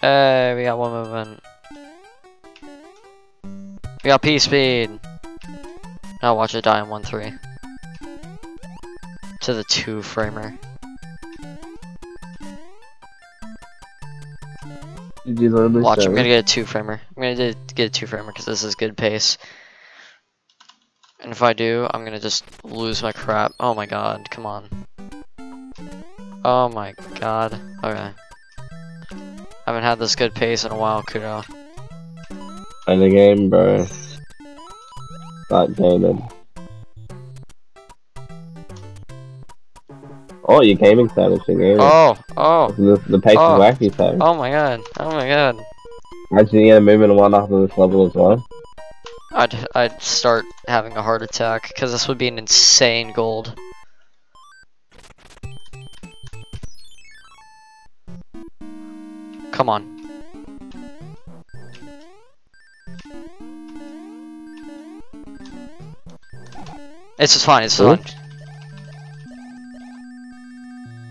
Hey, we got one movement. We got P speed. Now watch it die in 1-3. To the 2 framer. Did you literally Watch, say I'm gonna get a 2 framer. I'm gonna get a 2 framer because this is good pace. And if I do, I'm gonna just lose my crap. Oh my god, come on. Oh my god. Okay. Haven't had this good pace in a while, Kudo. In the game, bro. Start oh, gaming. Oh, you're gaming savage eh? in game. Oh, oh, The, the pace Oh. is wacky savage. oh my god, oh my god. Imagine you get a movement one after this level as well. I'd I'd start having a heart attack because this would be an insane gold. Come on. It's just fine, it's fine.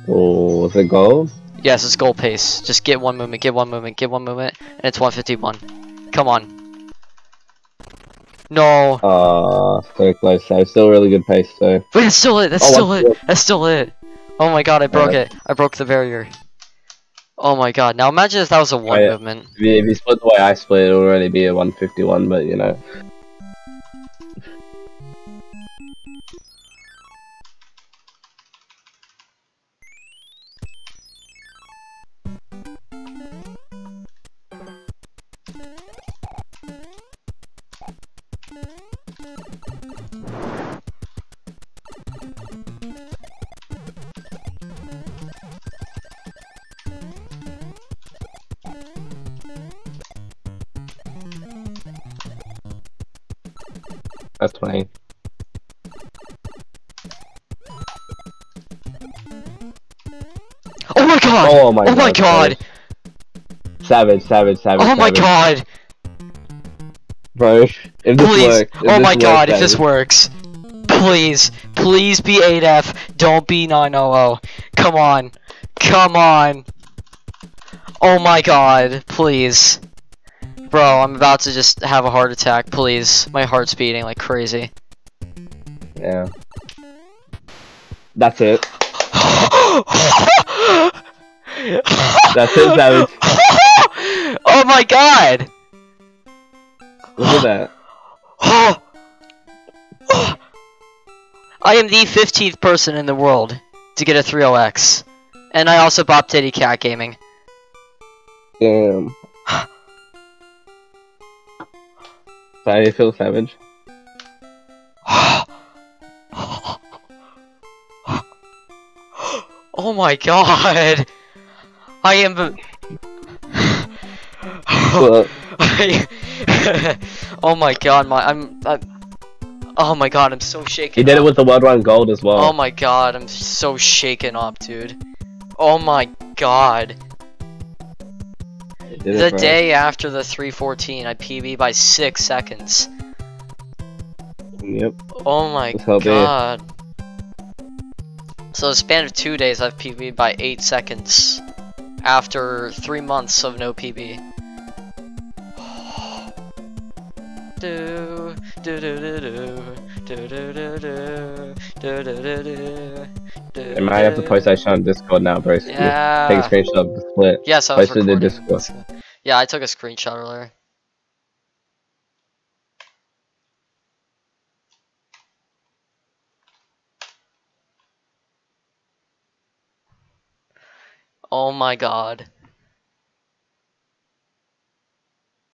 Oh, was it gold? Yes, it's gold pace. Just get one movement, get one movement, get one movement, and it's 151. Come on. No. Ah, so close. So still really good pace though. Wait, that's still it. That's Oh, still it. That's still it. Oh my god, I broke Alright. it. I broke the barrier. Oh my god. Now imagine if that was a one yeah. movement. If you, if you split the way I split, it'll already be a 151, but you know. That's 20. Oh my god! Oh my Oh my god! Savage, savage, savage. Oh my god! Bro, if this Please! works. oh my works, god, if this works. Please! Please be 8F. Don't be 900. Come on. Come on. Oh my god. Please. Bro, I'm about to just have a heart attack. Please. My heart's beating like crazy. Yeah. That's it. That's it, Savage. oh my god! Look at that. I am the 15th person in the world to get a 30X. And I also bought Eddie Cat Gaming. Damn. So how feel, Savage? My god! I am. Well, oh my god, my I'm, I'm. Oh my god, I'm so shaken. he did it with the World Run Gold as well. Oh my god, I'm so shaken up, dude. Oh my god. He did it, The day after the 314, I PB by 6 seconds. Yep. Oh my god. So, the span of two days, I've PB'd by 8 seconds. After 3 months of no PB. Do, do, do, do, do, do, do, do, do, do, do, do, do, I might have to post that shit on Discord now, bro. Yeah. Take a screenshot of the split. Yes, I was Posted in recording. Discord. Yeah, I took a screenshot earlier. Oh my god.